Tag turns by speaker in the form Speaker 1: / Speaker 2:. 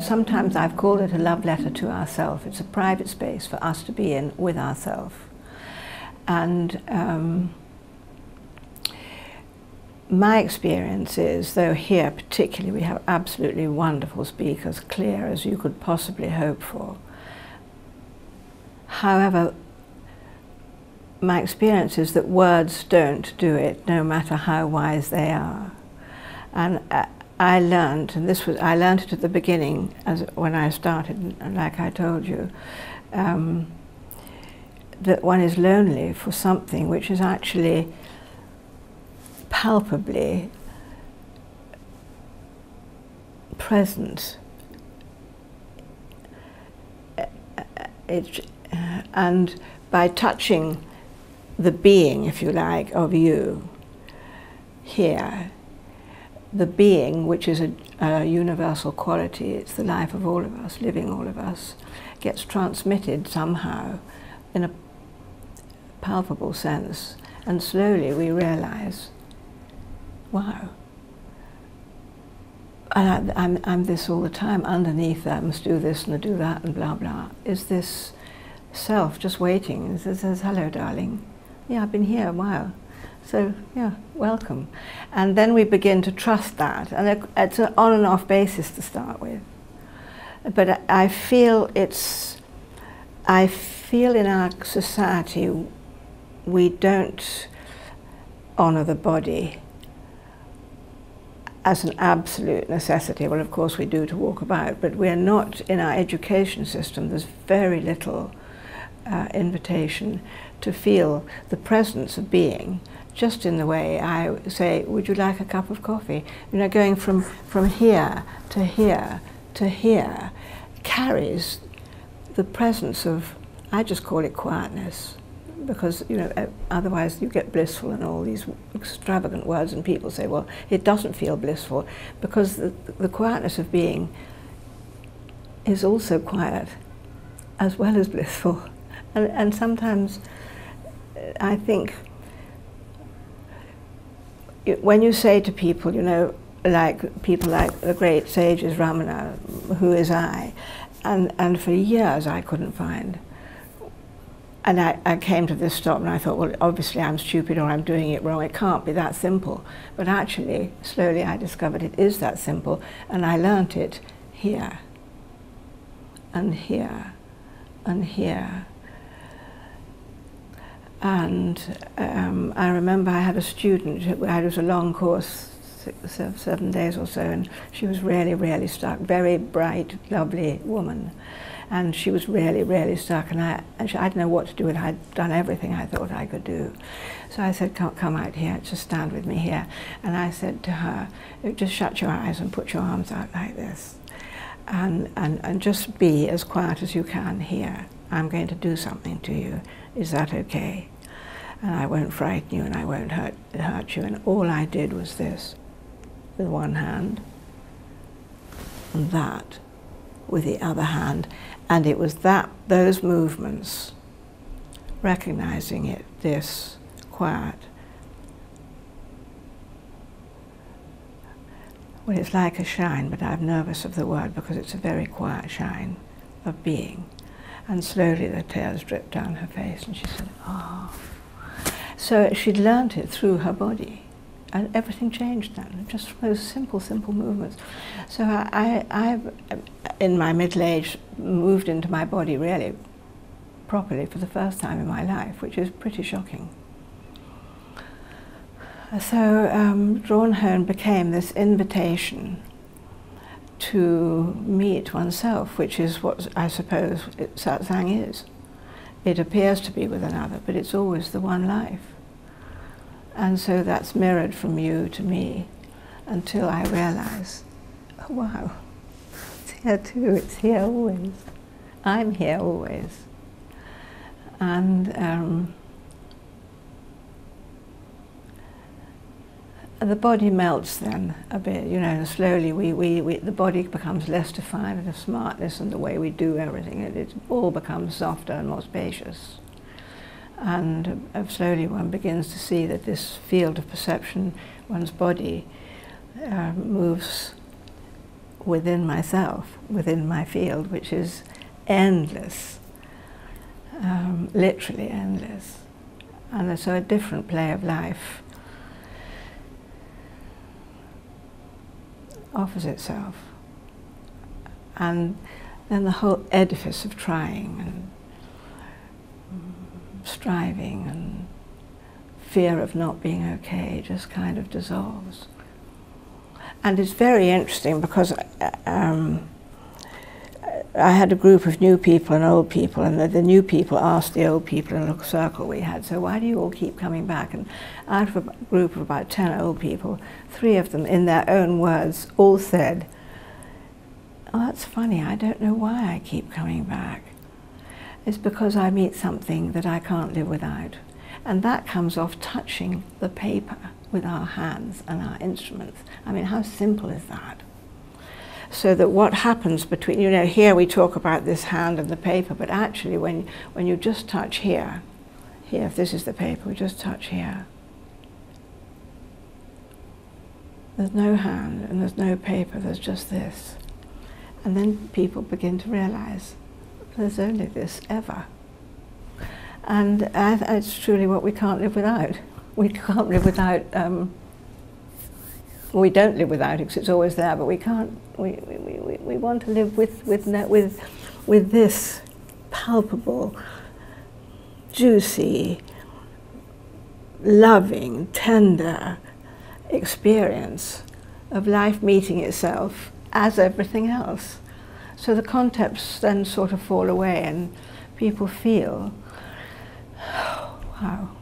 Speaker 1: Sometimes I've called it a love letter to ourselves. It's a private space for us to be in with ourselves. And um, my experience is, though here particularly we have absolutely wonderful speakers, clear as you could possibly hope for. However, my experience is that words don't do it, no matter how wise they are. And uh, I learned, and this was, I learned it at the beginning as when I started, like I told you, um, that one is lonely for something which is actually palpably present. It, and by touching the being, if you like, of you here, the being, which is a, a, universal quality, it's the life of all of us, living all of us, gets transmitted somehow in a palpable sense. And slowly we realize, wow, and I, I'm, I'm this all the time, underneath that, I must do this and do that and blah, blah. Is this self just waiting It says, hello, darling. Yeah, I've been here a while. So, yeah, welcome. And then we begin to trust that. And it's an on and off basis to start with. But I feel it's, I feel in our society we don't honour the body as an absolute necessity. Well, of course we do to walk about, but we're not, in our education system, there's very little uh, invitation to feel the presence of being just in the way I say, would you like a cup of coffee? You know, going from, from here to here to here carries the presence of, I just call it quietness because you know uh, otherwise you get blissful and all these extravagant words and people say well it doesn't feel blissful because the, the quietness of being is also quiet as well as blissful and, and sometimes uh, I think when you say to people, you know, like people like the great sages Ramana, who is I, and, and for years I couldn't find. And I, I came to this stop and I thought, well, obviously I'm stupid or I'm doing it wrong. It can't be that simple. But actually, slowly I discovered it is that simple, and I learnt it here, and here, and here and um, I remember I had a student, it was a long course, seven days or so, and she was really, really stuck, very bright, lovely woman. And she was really, really stuck, and I, and she, I didn't know what to do and. I'd done everything I thought I could do. So I said, come, come out here, just stand with me here. And I said to her, just shut your eyes and put your arms out like this. And, and, and just be as quiet as you can here. I'm going to do something to you. Is that okay? And I won't frighten you and I won't hurt, hurt you. And all I did was this with one hand and that with the other hand. And it was that, those movements, recognizing it, this, quiet. Well, it's like a shine, but I'm nervous of the word because it's a very quiet shine of being. And slowly the tears dripped down her face and she said, oh. So she'd learned it through her body. And everything changed then, just from those simple, simple movements. So I, I, in my middle age, moved into my body really properly for the first time in my life, which is pretty shocking. So um, Drawn Home became this invitation to meet oneself, which is what I suppose it, satsang is. It appears to be with another, but it's always the one life. And so that's mirrored from you to me until I realize, oh, wow, it's here too, it's here always. I'm here always. And um, the body melts then a bit, you know, slowly we, we, we, the body becomes less defined, and the smartness and the way we do everything, it, it all becomes softer and more spacious. And uh, slowly one begins to see that this field of perception, one's body, uh, moves within myself, within my field, which is endless, um, literally endless. And so a different play of life offers itself. And then the whole edifice of trying and striving and fear of not being okay just kind of dissolves. And it's very interesting because um, I had a group of new people and old people, and the, the, new people asked the old people in a little circle we had, so why do you all keep coming back? And out of a group of about 10 old people, three of them, in their own words, all said, oh, that's funny, I don't know why I keep coming back. It's because I meet something that I can't live without. And that comes off touching the paper with our hands and our instruments. I mean, how simple is that? so that what happens between, you know, here we talk about this hand and the paper, but actually when, when you just touch here, here, if this is the paper, we just touch here. There's no hand and there's no paper, there's just this. And then people begin to realize there's only this ever. And it's truly what we can't live without. We can't live without um, we don't live without it because it's always there, but we can't, we, we, we, we want to live with, with, with, with this palpable, juicy, loving, tender experience of life meeting itself as everything else. So the concepts then sort of fall away and people feel, oh, wow,